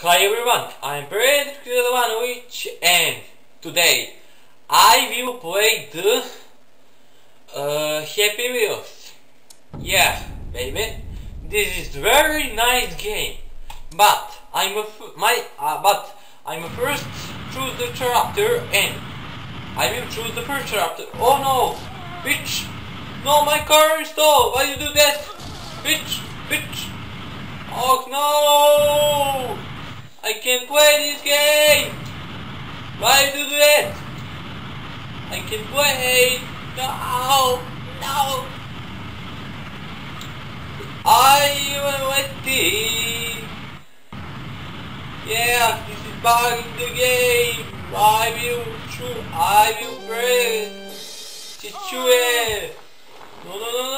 Hi everyone, I'm Predrag Radovanovic and today I will play the uh, Happy Wheels. Yeah, baby, this is very nice game, but I'm a f my uh, but I'm a first choose the chapter and I will choose the first chapter. Oh no, bitch! No, my car is stalled. Why you do that, bitch? Bitch! Oh no! I can't play this game! Why do that? I can play! No! No! I am waiting! Yeah, this is bugging the game! I will shoot, I will break! Situation! No, no, no, no,